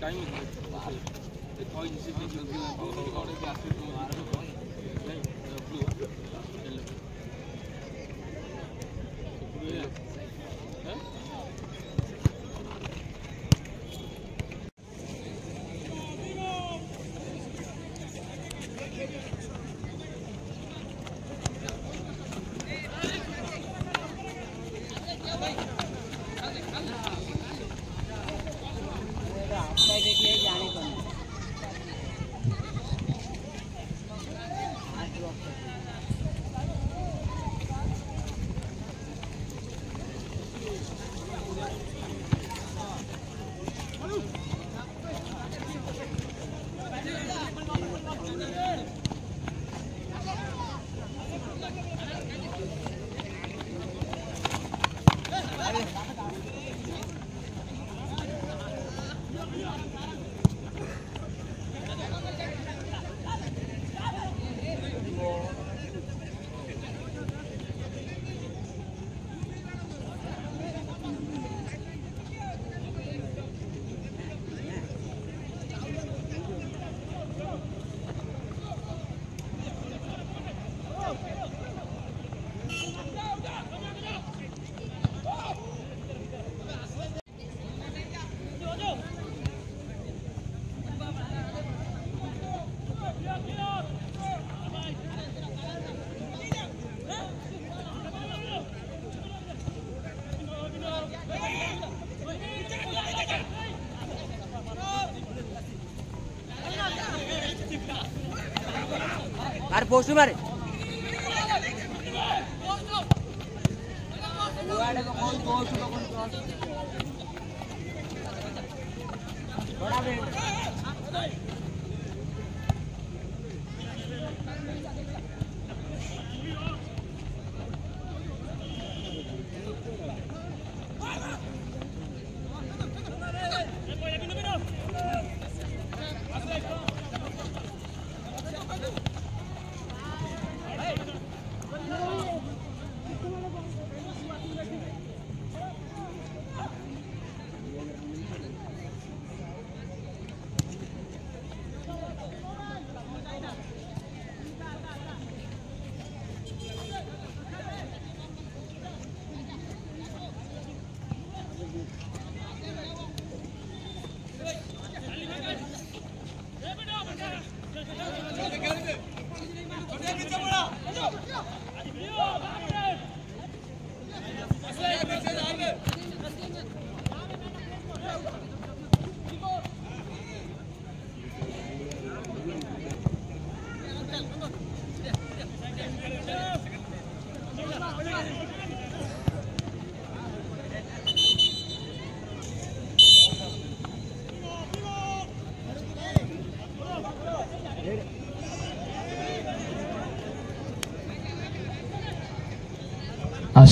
Time Woo! పోస్టులు మరి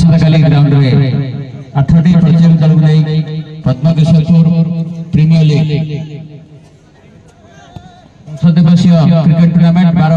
ଆସନ୍ତାକାଲି ଗ୍ରାଉଣ୍ଡରେ ଆଠଟି ପ୍ରତିଯୋଗୀ ଦଳକୁ ନେଇ ପଦ୍ମକେଶ୍ୱରପୁର ପ୍ରିମିୟର ଲିଗ୍ ଦଶ ଦିବସୀୟ କ୍ରିକେଟ ଟୁର୍ଣ୍ଣାମେଣ୍ଟ ବାର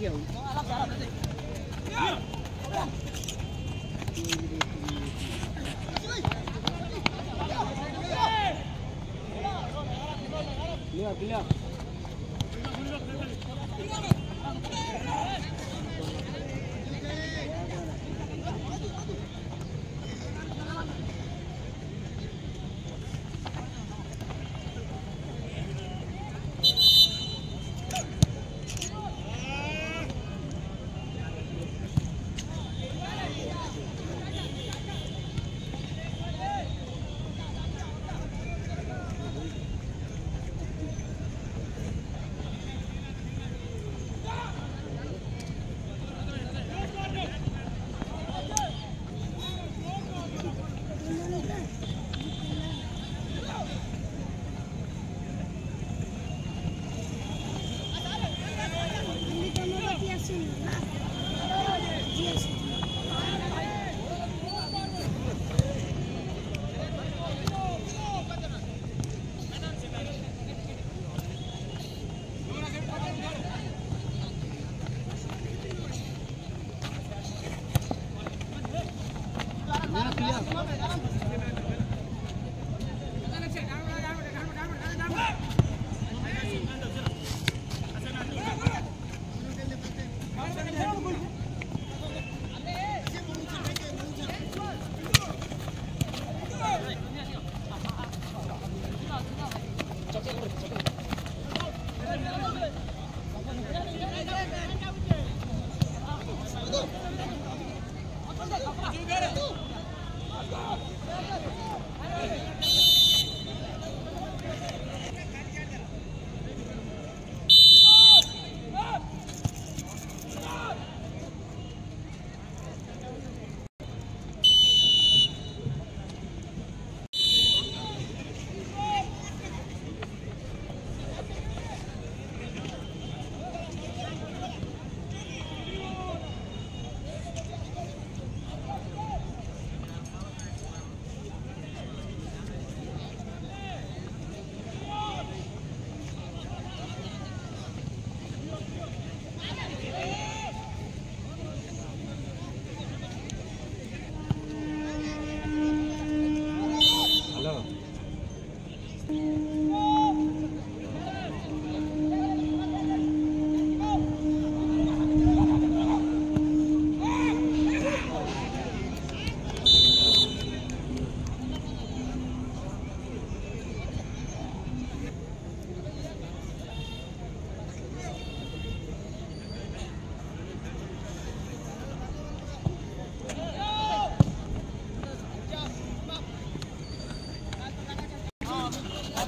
Thank you.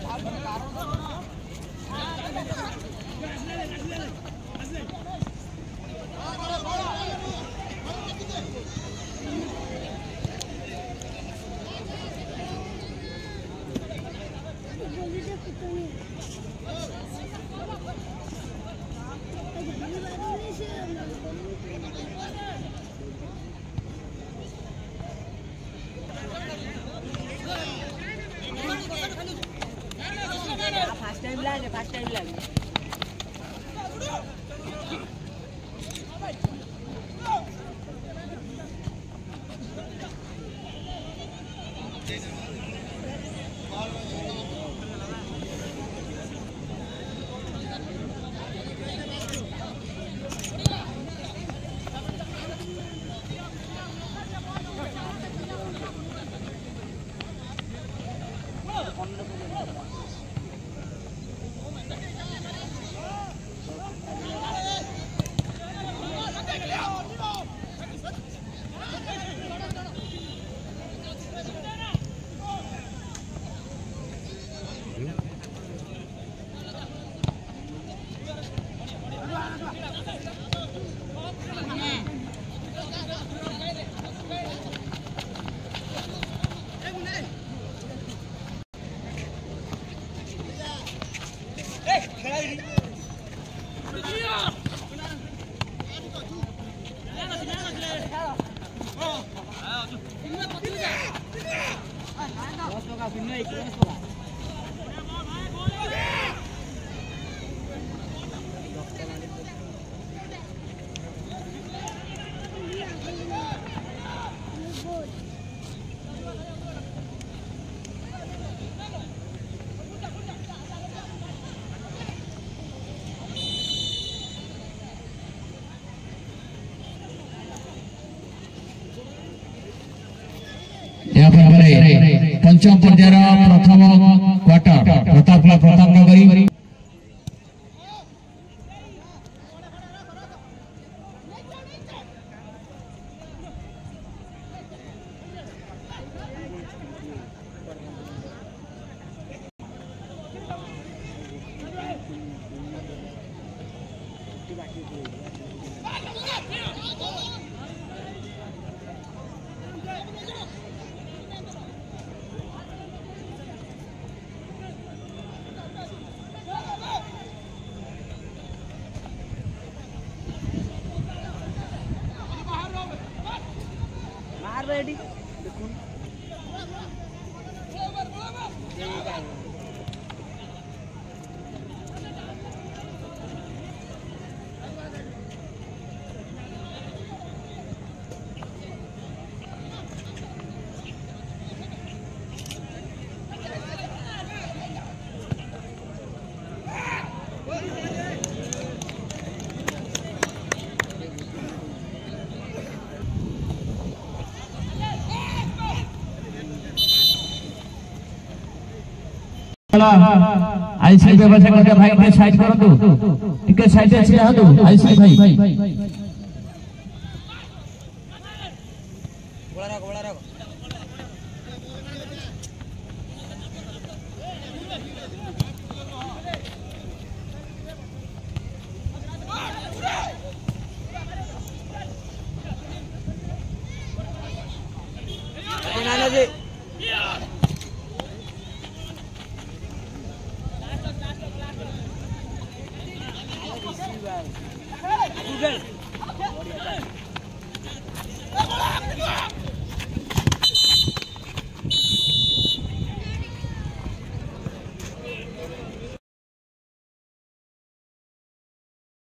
ফার্স্ট পঞ্চম পর্যায়ের প্রথম কোয়ার্টার প্রতাপলা প্রতাপনগরী Thank you. ಮಾಡಿ না আইসি ব্যবস্থা করতে ভাই কে সাইড করতো। টিকে সাইডে ছিড়া হতো আইসি ভাই।